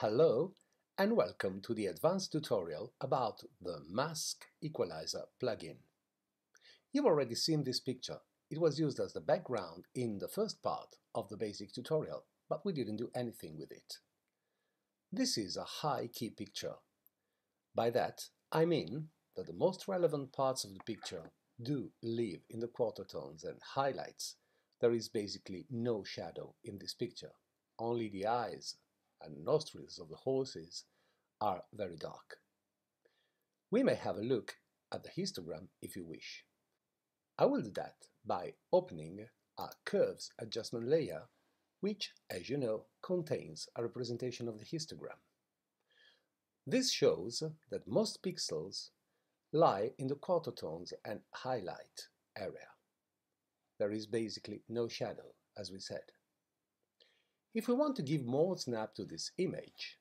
Hello and welcome to the advanced tutorial about the Mask Equalizer plugin. You've already seen this picture. It was used as the background in the first part of the basic tutorial, but we didn't do anything with it. This is a high key picture. By that, I mean that the most relevant parts of the picture do live in the quarter tones and highlights. There is basically no shadow in this picture, only the eyes and nostrils of the horses are very dark. We may have a look at the histogram if you wish. I will do that by opening a curves adjustment layer which, as you know, contains a representation of the histogram. This shows that most pixels lie in the quarter tones and highlight area. There is basically no shadow, as we said. If we want to give more snap to this image,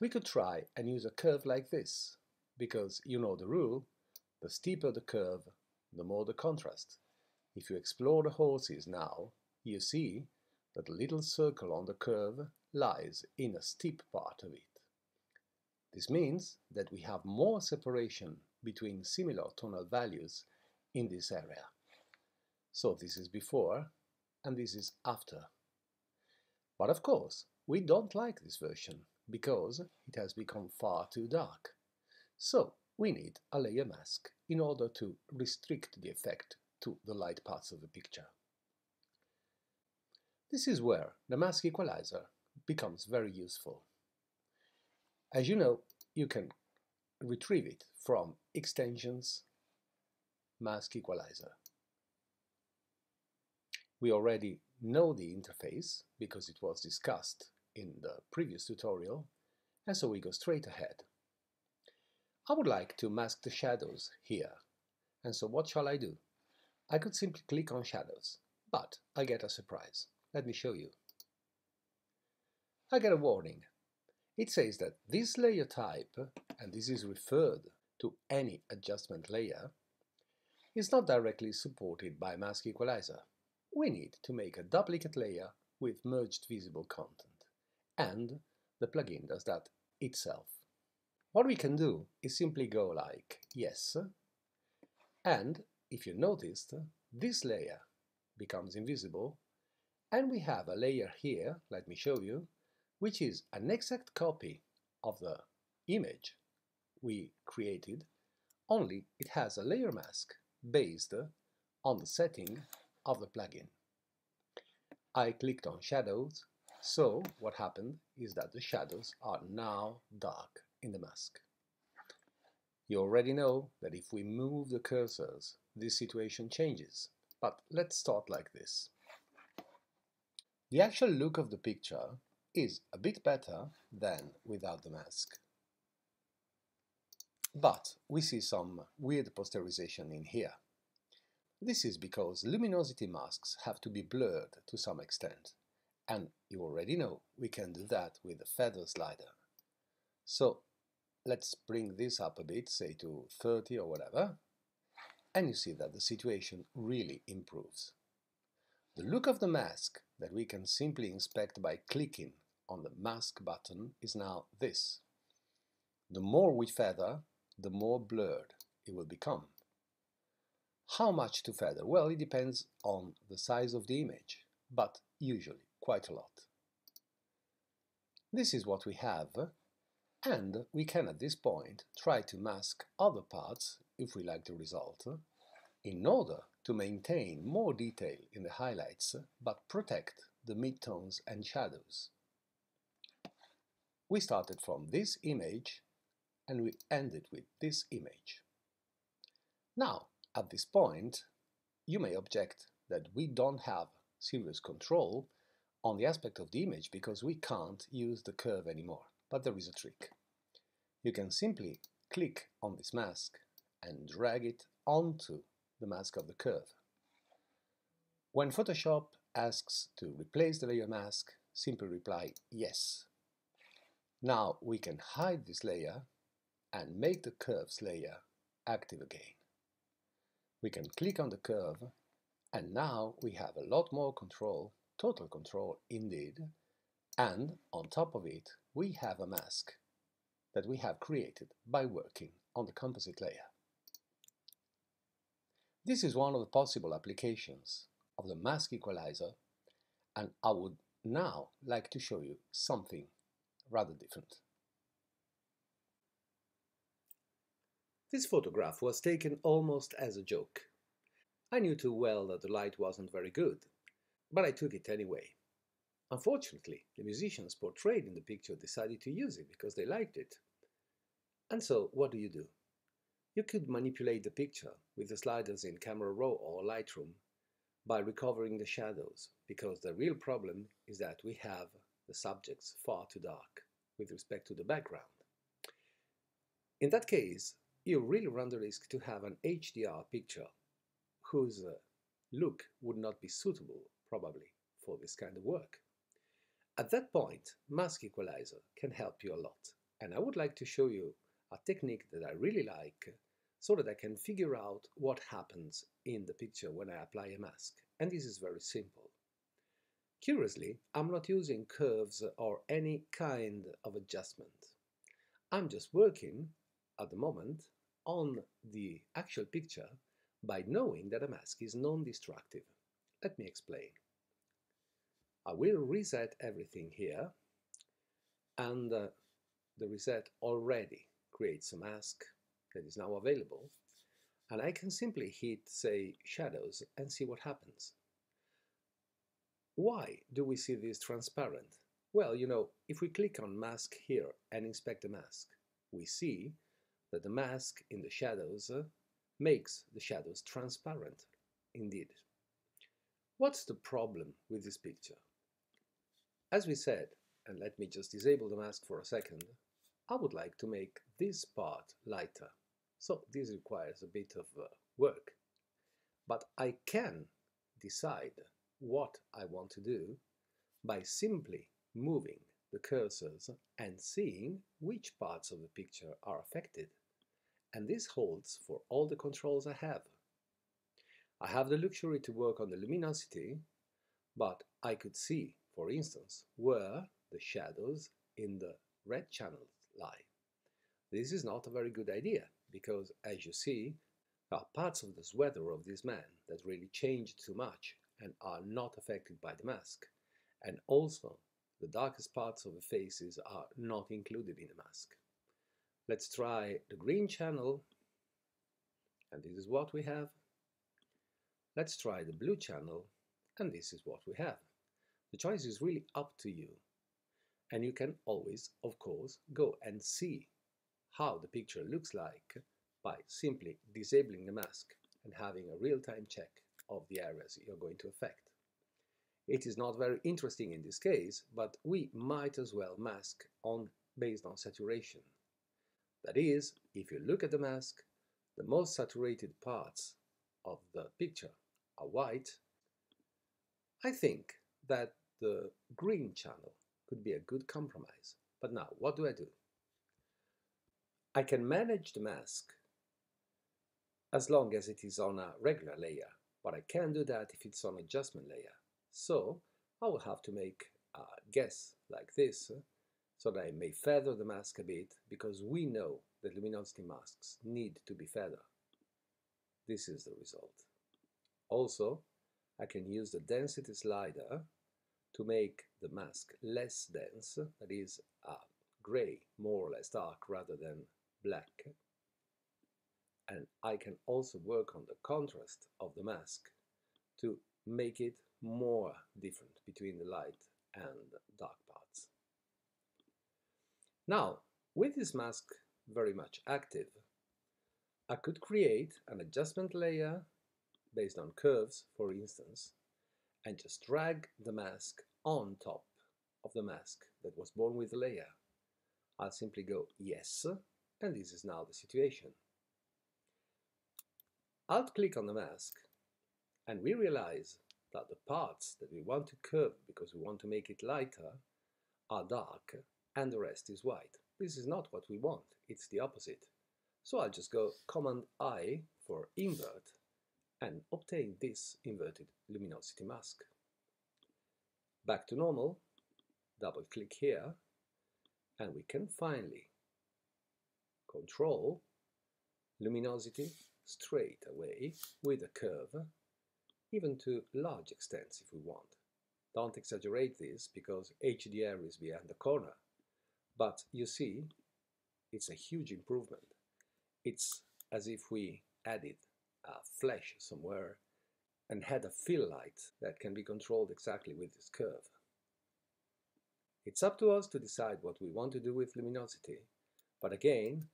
we could try and use a curve like this, because you know the rule, the steeper the curve, the more the contrast. If you explore the horses now, you see that the little circle on the curve lies in a steep part of it. This means that we have more separation between similar tonal values in this area. So this is before and this is after. But of course, we don't like this version because it has become far too dark. So we need a layer mask in order to restrict the effect to the light parts of the picture. This is where the mask equalizer becomes very useful. As you know, you can retrieve it from extensions mask equalizer. We already know the interface because it was discussed in the previous tutorial, and so we go straight ahead. I would like to mask the shadows here, and so what shall I do? I could simply click on shadows, but I get a surprise. Let me show you. I get a warning. It says that this layer type, and this is referred to any adjustment layer, is not directly supported by Mask Equalizer we need to make a duplicate layer with merged visible content. And the plugin does that itself. What we can do is simply go like yes, and if you noticed, this layer becomes invisible, and we have a layer here, let me show you, which is an exact copy of the image we created, only it has a layer mask based on the setting of the plugin. I clicked on shadows, so what happened is that the shadows are now dark in the mask. You already know that if we move the cursors, this situation changes, but let's start like this. The actual look of the picture is a bit better than without the mask. But we see some weird posterization in here. This is because luminosity masks have to be blurred to some extent, and you already know we can do that with the feather slider. So let's bring this up a bit, say to 30 or whatever, and you see that the situation really improves. The look of the mask that we can simply inspect by clicking on the mask button is now this. The more we feather, the more blurred it will become. How much to feather? Well, it depends on the size of the image, but usually quite a lot. This is what we have, and we can at this point try to mask other parts if we like the result, in order to maintain more detail in the highlights but protect the midtones and shadows. We started from this image and we ended with this image. Now, at this point, you may object that we don't have serious control on the aspect of the image because we can't use the curve anymore. But there is a trick. You can simply click on this mask and drag it onto the mask of the curve. When Photoshop asks to replace the layer mask, simply reply yes. Now we can hide this layer and make the curves layer active again we can click on the curve and now we have a lot more control, total control indeed, And on top of it, we have a mask that we have created by working on the composite layer. This is one of the possible applications of the mask equalizer and I would now like to show you something rather different. This photograph was taken almost as a joke. I knew too well that the light wasn't very good, but I took it anyway. Unfortunately, the musicians portrayed in the picture decided to use it because they liked it. And so, what do you do? You could manipulate the picture with the sliders in Camera Raw or Lightroom by recovering the shadows, because the real problem is that we have the subjects far too dark with respect to the background. In that case, you really run the risk to have an HDR picture whose uh, look would not be suitable, probably, for this kind of work. At that point, Mask Equalizer can help you a lot, and I would like to show you a technique that I really like so that I can figure out what happens in the picture when I apply a mask. And this is very simple. Curiously, I'm not using curves or any kind of adjustment. I'm just working at the moment on the actual picture by knowing that a mask is non-destructive. Let me explain. I will reset everything here and uh, the reset already creates a mask that is now available and I can simply hit say shadows and see what happens. Why do we see this transparent? Well, you know, if we click on mask here and inspect the mask, we see that the mask in the shadows uh, makes the shadows transparent, indeed. What's the problem with this picture? As we said, and let me just disable the mask for a second, I would like to make this part lighter. So this requires a bit of uh, work. But I can decide what I want to do by simply moving the cursors and seeing which parts of the picture are affected. And this holds for all the controls I have. I have the luxury to work on the luminosity, but I could see, for instance, where the shadows in the red channels lie. This is not a very good idea because, as you see, there are parts of the sweater of this man that really changed too much and are not affected by the mask. And also, the darkest parts of the faces are not included in the mask. Let's try the green channel, and this is what we have. Let's try the blue channel, and this is what we have. The choice is really up to you. And you can always, of course, go and see how the picture looks like by simply disabling the mask and having a real-time check of the areas you're going to affect. It is not very interesting in this case, but we might as well mask on based on saturation. That is, if you look at the mask, the most saturated parts of the picture are white. I think that the green channel could be a good compromise. But now, what do I do? I can manage the mask as long as it is on a regular layer, but I can't do that if it's on adjustment layer. So I will have to make a guess like this so that I may feather the mask a bit because we know that luminosity masks need to be feathered. This is the result. Also, I can use the density slider to make the mask less dense, that is a gray, more or less dark rather than black. And I can also work on the contrast of the mask to make it more different between the light and dark. Now, with this mask very much active, I could create an adjustment layer based on curves, for instance, and just drag the mask on top of the mask that was born with the layer. I'll simply go yes, and this is now the situation. Alt click on the mask, and we realize that the parts that we want to curve because we want to make it lighter are dark and the rest is white. This is not what we want, it's the opposite. So I'll just go Command I for invert and obtain this inverted luminosity mask. Back to normal, double click here and we can finally control luminosity straight away with a curve, even to large extents if we want. Don't exaggerate this because HDR is behind the corner. But you see, it's a huge improvement. It's as if we added a flash somewhere and had a fill light that can be controlled exactly with this curve. It's up to us to decide what we want to do with luminosity, but again,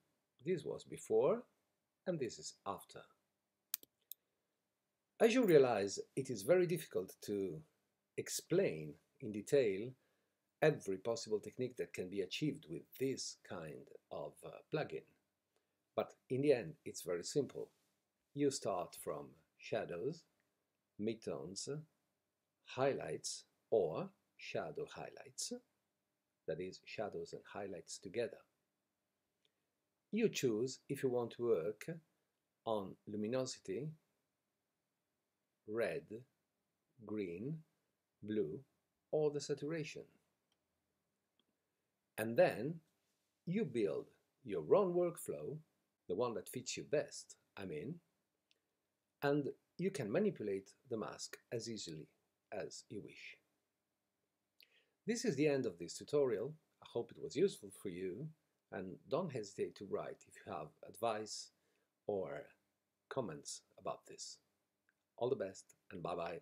this was before and this is after. As you realize, it is very difficult to explain in detail every possible technique that can be achieved with this kind of uh, plugin. But in the end, it's very simple. You start from shadows, midtones, highlights, or shadow highlights, that is, shadows and highlights together. You choose if you want to work on luminosity, red, green, blue, or the saturation. And then you build your own workflow, the one that fits you best, I mean, and you can manipulate the mask as easily as you wish. This is the end of this tutorial. I hope it was useful for you and don't hesitate to write if you have advice or comments about this. All the best and bye bye.